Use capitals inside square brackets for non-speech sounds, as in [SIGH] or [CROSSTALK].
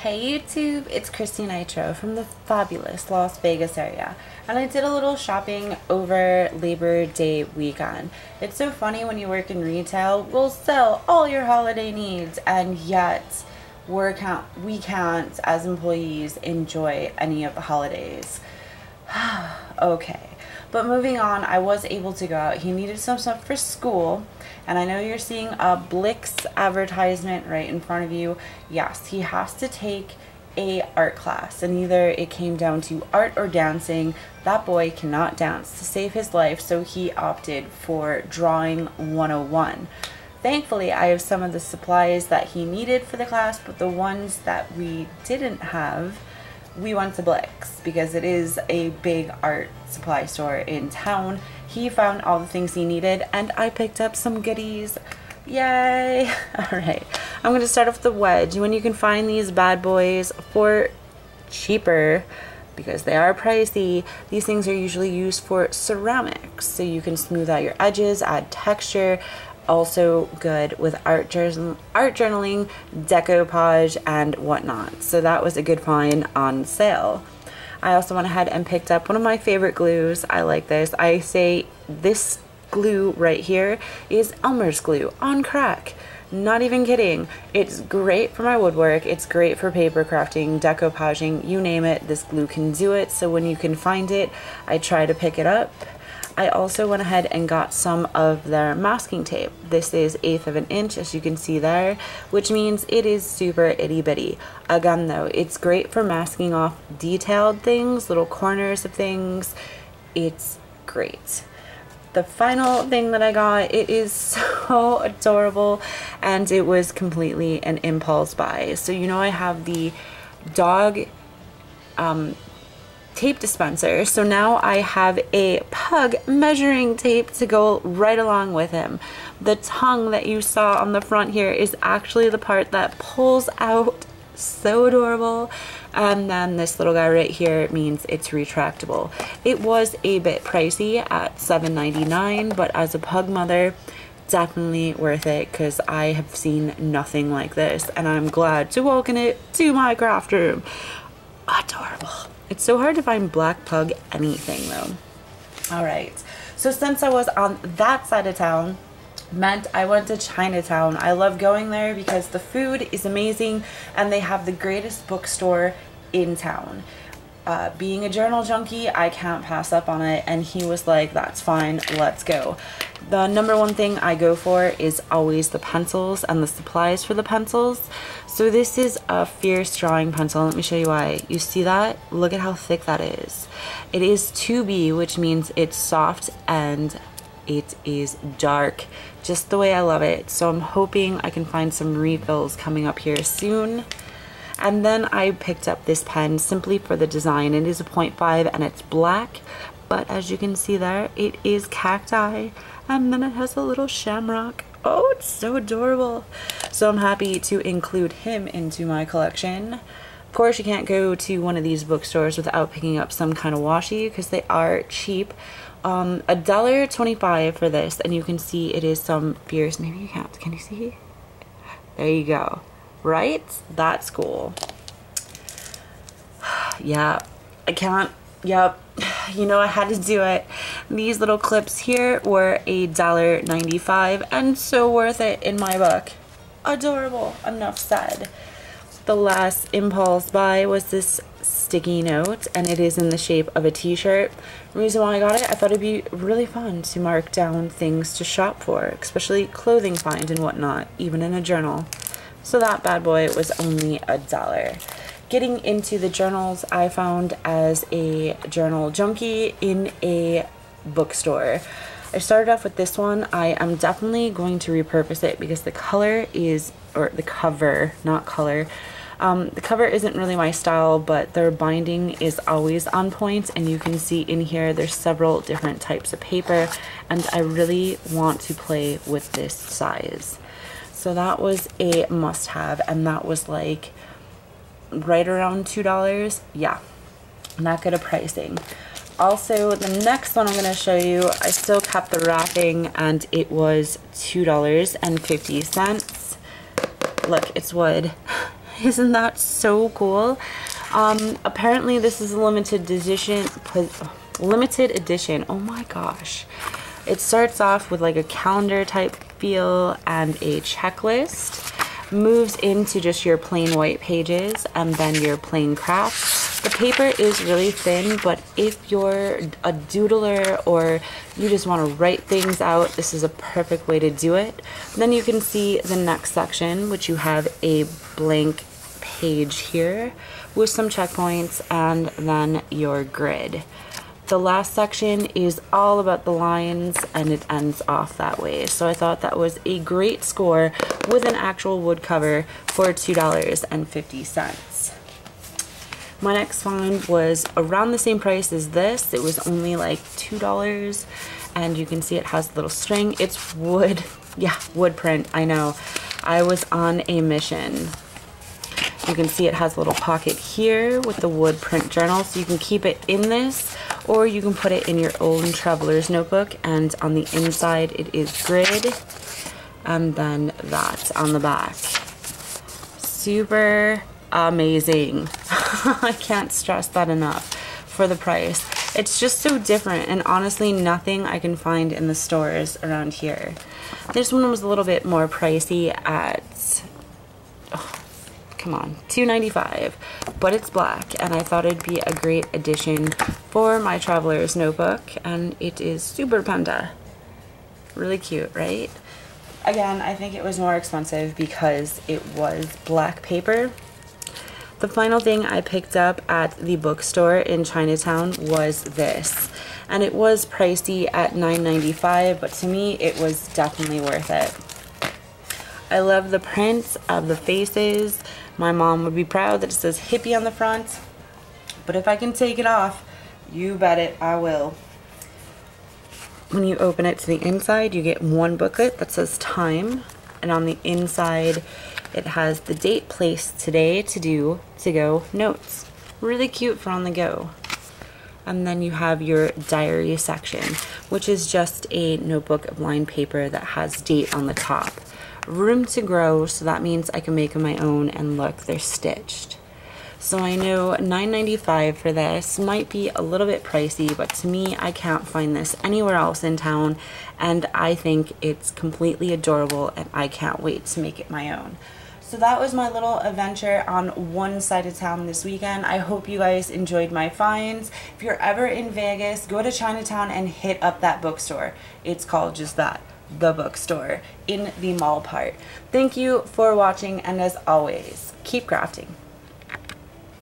Hey YouTube, it's Kristy Nitro from the fabulous Las Vegas area and I did a little shopping over Labor Day weekend. It's so funny when you work in retail, we'll sell all your holiday needs and yet we're can't, we can't as employees enjoy any of the holidays. [SIGHS] okay. But moving on, I was able to go out. He needed some stuff for school. And I know you're seeing a Blicks advertisement right in front of you. Yes, he has to take a art class and either it came down to art or dancing that boy cannot dance to save his life so he opted for drawing 101 thankfully i have some of the supplies that he needed for the class but the ones that we didn't have we went to Blicks because it is a big art supply store in town. He found all the things he needed and I picked up some goodies. Yay! [LAUGHS] Alright, I'm going to start off the wedge. When you can find these bad boys for cheaper because they are pricey, these things are usually used for ceramics. So you can smooth out your edges, add texture, also good with art, journal, art journaling, decoupage, and whatnot. So that was a good find on sale. I also went ahead and picked up one of my favorite glues. I like this. I say this glue right here is Elmer's glue on crack. Not even kidding. It's great for my woodwork. It's great for paper crafting, decoupaging, you name it. This glue can do it. So when you can find it, I try to pick it up I also went ahead and got some of their masking tape. This is eighth of an inch as you can see there, which means it is super itty bitty. Again though, it's great for masking off detailed things, little corners of things. It's great the final thing that I got, it is [LAUGHS] so adorable and it was completely an impulse buy. So you know I have the dog um, tape dispenser. So now I have a pug measuring tape to go right along with him. The tongue that you saw on the front here is actually the part that pulls out so adorable and then this little guy right here means it's retractable it was a bit pricey at $7.99 but as a pug mother definitely worth it because I have seen nothing like this and I'm glad to welcome it to my craft room adorable it's so hard to find black pug anything though. All right, so since I was on that side of town, meant I went to Chinatown. I love going there because the food is amazing and they have the greatest bookstore in town. Uh, being a journal junkie, I can't pass up on it. And he was like, that's fine, let's go. The number one thing I go for is always the pencils and the supplies for the pencils. So this is a Fierce Drawing Pencil. Let me show you why. You see that? Look at how thick that is. It is 2B, which means it's soft and it is dark, just the way I love it. So I'm hoping I can find some refills coming up here soon. And then I picked up this pen simply for the design. It is a 0.5 and it's black, but as you can see there, it is cacti. And then it has a little shamrock. Oh, it's so adorable. So I'm happy to include him into my collection. Of course, you can't go to one of these bookstores without picking up some kind of washi because they are cheap. Um, a dollar twenty-five for this, and you can see it is some fierce. Maybe you can't. Can you see? There you go right? That's cool. [SIGHS] yeah, I can't, yep. [SIGHS] You know, I had to do it. These little clips here were a dollar ninety-five and so worth it in my book. Adorable, enough said. The last impulse buy was this sticky note and it is in the shape of a t-shirt. Reason why I got it, I thought it'd be really fun to mark down things to shop for, especially clothing finds and whatnot, even in a journal. So that bad boy was only a dollar. Getting into the journals, I found as a journal junkie in a bookstore. I started off with this one. I am definitely going to repurpose it because the color is, or the cover, not color. Um, the cover isn't really my style, but their binding is always on point, and you can see in here there's several different types of paper, and I really want to play with this size. So that was a must have and that was like right around $2. Yeah, not good at pricing. Also, the next one I'm going to show you, I still kept the wrapping and it was $2.50. Look, it's wood. [LAUGHS] Isn't that so cool? Um, apparently this is a limited edition, limited edition. Oh my gosh. It starts off with like a calendar type feel and a checklist. Moves into just your plain white pages and then your plain craft. The paper is really thin, but if you're a doodler or you just want to write things out, this is a perfect way to do it. Then you can see the next section, which you have a blank page here with some checkpoints and then your grid. The last section is all about the lines and it ends off that way. So I thought that was a great score with an actual wood cover for $2.50. My next find was around the same price as this. It was only like $2 and you can see it has a little string. It's wood, [LAUGHS] yeah, wood print, I know. I was on a mission you can see it has a little pocket here with the wood print journal, so you can keep it in this, or you can put it in your own traveler's notebook, and on the inside it is grid, and then that on the back. Super amazing. [LAUGHS] I can't stress that enough for the price. It's just so different and honestly nothing I can find in the stores around here. This one was a little bit more pricey at come on, 2.95, but it's black, and I thought it'd be a great addition for my traveler's notebook, and it is super panda. Really cute, right? Again, I think it was more expensive because it was black paper. The final thing I picked up at the bookstore in Chinatown was this. And it was pricey at $9.95, but to me it was definitely worth it. I love the prints of the faces. My mom would be proud that it says hippie on the front. But if I can take it off, you bet it, I will. When you open it to the inside, you get one booklet that says time. And on the inside, it has the date, place, today, to do, to go, notes. Really cute for on the go. And then you have your diary section, which is just a notebook of lined paper that has date on the top room to grow, so that means I can make them my own, and look, they're stitched. So I know $9.95 for this might be a little bit pricey, but to me, I can't find this anywhere else in town, and I think it's completely adorable, and I can't wait to make it my own. So that was my little adventure on one side of town this weekend. I hope you guys enjoyed my finds. If you're ever in Vegas, go to Chinatown and hit up that bookstore. It's called just that the bookstore in the mall part. Thank you for watching and as always, keep crafting.